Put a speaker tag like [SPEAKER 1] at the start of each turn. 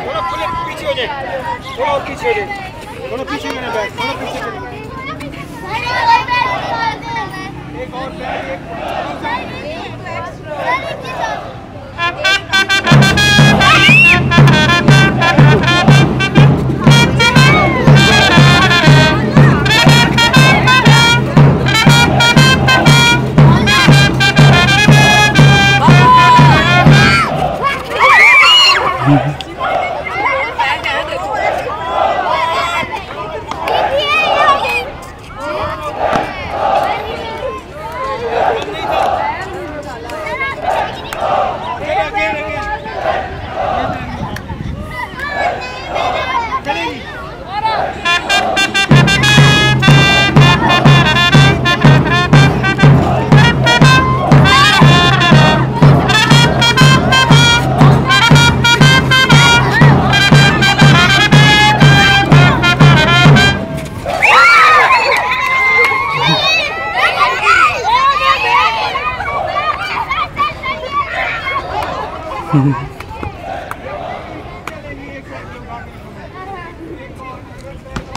[SPEAKER 1] কোনো পিছিয়ে নেই কোনো পিছিয়ে নেই। কোনো পিছিয়ে নেই কোনো পিছিয়ে নেই। Mm-hmm.